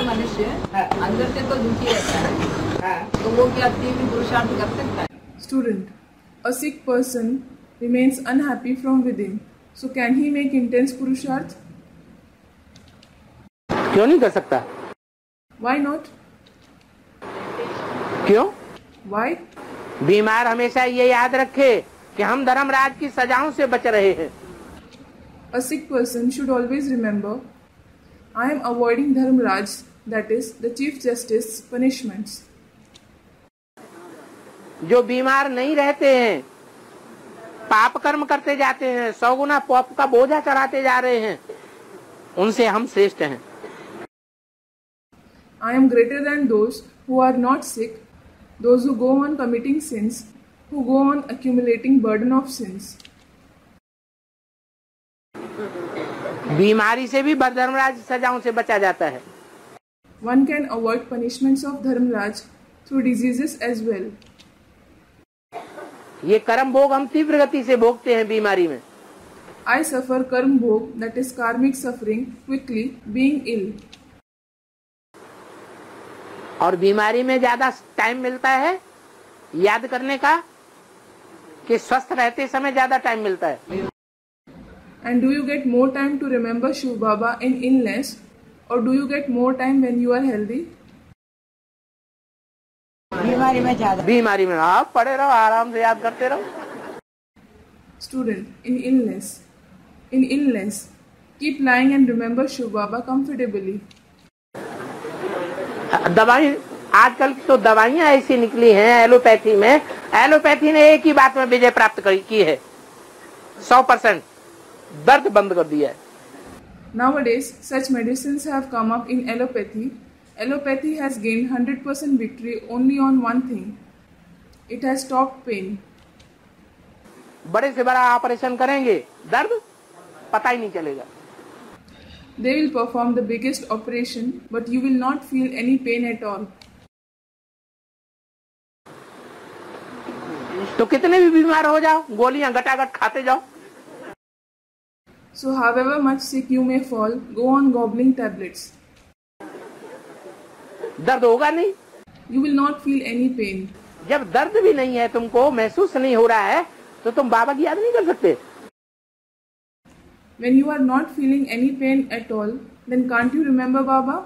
इंसान मनुष्य अंदर से तो दुखी रहता है। तो वो क्या तीन पुरुषार्थ कर सकता है? Student a sick person remains unhappy from within so can he make intense purusharth क्यों नहीं कर सकता? वाई नॉट क्यों? वाई बीमार हमेशा ये याद रखे कि हम धर्मराज की सजाओं से बच रहे हैं। A sick person should always remember I am avoiding Dharmraj that is, the Chief Justice's punishments. जो बीमार नहीं रहते हैं पाप कर्म करते जाते हैं सौ गुना पाप का बोझा चढ़ाते जा रहे हैं उनसे हम श्रेष्ठ हैं I am greater than those who are not sick, those who go on committing sins, who go on accumulating burden of sins. बीमारी से भी धर्मराज सजाओं से बचा जाता है One can avoid punishments of Dharmraj through diseases as well. ये कर्म भोग हम तीव्र गति से भोगते हैं बीमारी में I suffer karma bhog, that is karmic suffering, quickly, being ill. और बीमारी में ज़्यादा टाइम मिलता है याद करने का कि स्वस्थ रहते समय ज़्यादा टाइम मिलता है And do you get more time to remember Shiv Baba in illness, और do you get more time when you are healthy बीमारी में ज़्यादा। बीमारी में। हाँ, आप पढ़े रहो आराम से याद करते रहो। Student in illness in illness keep lying and remember Shiv Baba comfortably दवाई आजकल तो दवाइया ऐसी निकली हैं एलोपैथी में। एलोपैथी ने एक ही बात में विजय प्राप्त की है। सौ परसेंट दर्द बंद कर दिया है। Nowadays, such medicines have come up in allopathy. Allopathy has gained 100% victory only on one thing it has stopped pain. बड़े से बड़ा ऑपरेशन करेंगे दर्द पता ही नहीं चलेगा They will perform the biggest operation, but you will not feel any pain at all. तो कितने भी बीमार हो जाओ गोलियां गटागट खाते जाओ So, however much sick you may fall, go on gobbling tablets. दर्द होगा नहीं You will not feel any pain. जब दर्द भी नहीं है तुमको महसूस नहीं हो रहा है तो तुम बाबा की याद नहीं कर सकते When you are not feeling any pain at all, then can't you remember Baba?